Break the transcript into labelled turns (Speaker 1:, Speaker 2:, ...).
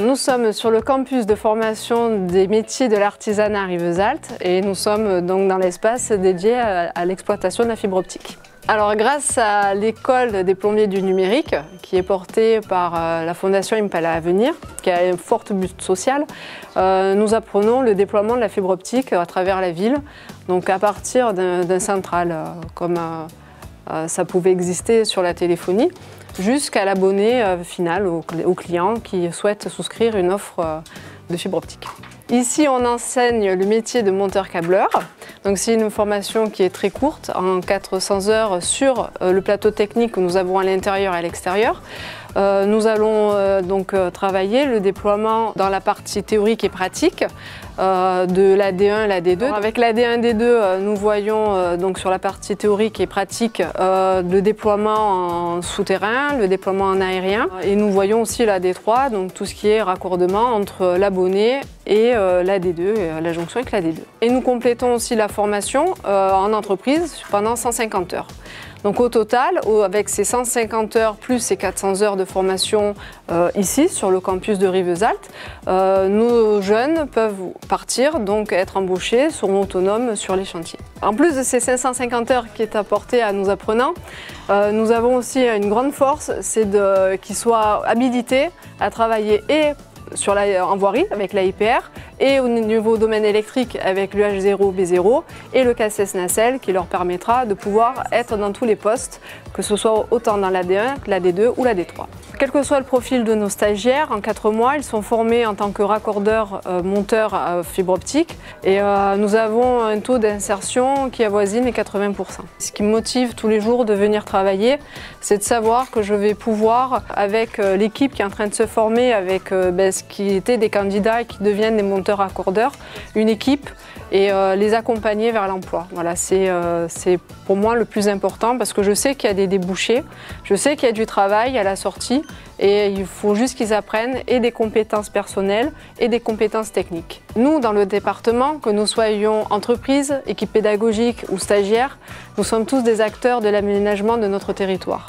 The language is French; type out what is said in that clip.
Speaker 1: Nous sommes sur le campus de formation des métiers de l'artisanat Rivesaltes et nous sommes donc dans l'espace dédié à l'exploitation de la fibre optique. Alors grâce à l'école des plombiers du numérique, qui est portée par euh, la fondation Impala Avenir, qui a un fort but social, euh, nous apprenons le déploiement de la fibre optique à travers la ville, donc à partir d'un central, euh, comme ça pouvait exister sur la téléphonie, jusqu'à l'abonné final, au, au, client qui souhaite souscrire une offre de fibre optique. Ici, on enseigne le métier de monteur-câbleur. Donc c'est une formation qui est très courte, en 400 heures sur euh, le plateau technique que nous avons à l'intérieur et à l'extérieur. Euh, nous allons euh, donc travailler le déploiement dans la partie théorique et pratique de la D1 et la D2. avec la D1 D2, nous voyons donc sur la partie théorique et pratique le déploiement en souterrain, le déploiement en aérien et nous voyons aussi la D3, donc tout ce qui est raccordement entre l'abonné et la D2, la jonction avec la D2. Et nous complétons aussi la formation en entreprise pendant 150 heures. Donc au total, avec ces 150 heures plus ces 400 heures de formation euh, ici sur le campus de Rivesaltes, euh, nos jeunes peuvent partir, donc être embauchés, seront autonomes sur les chantiers. En plus de ces 550 heures qui est apportées à nos apprenants, euh, nous avons aussi une grande force, c'est qu'ils soient habilités à travailler et sur la, en voirie avec la IPR et au niveau domaine électrique avec l'UH0, B0 et le KSS Nacelle qui leur permettra de pouvoir être dans tous les postes, que ce soit autant dans la D1 que la D2 ou la D3. Quel que soit le profil de nos stagiaires, en 4 mois, ils sont formés en tant que raccordeurs euh, monteurs à fibre optique et euh, nous avons un taux d'insertion qui avoisine les 80%. Ce qui me motive tous les jours de venir travailler, c'est de savoir que je vais pouvoir, avec euh, l'équipe qui est en train de se former, avec ben, ce qui étaient des candidats qui deviennent des monteurs accordeurs, une équipe et les accompagner vers l'emploi. Voilà, c'est pour moi le plus important parce que je sais qu'il y a des débouchés, je sais qu'il y a du travail à la sortie et il faut juste qu'ils apprennent et des compétences personnelles et des compétences techniques. Nous, dans le département, que nous soyons entreprise, équipe pédagogique ou stagiaires, nous sommes tous des acteurs de l'aménagement de notre territoire.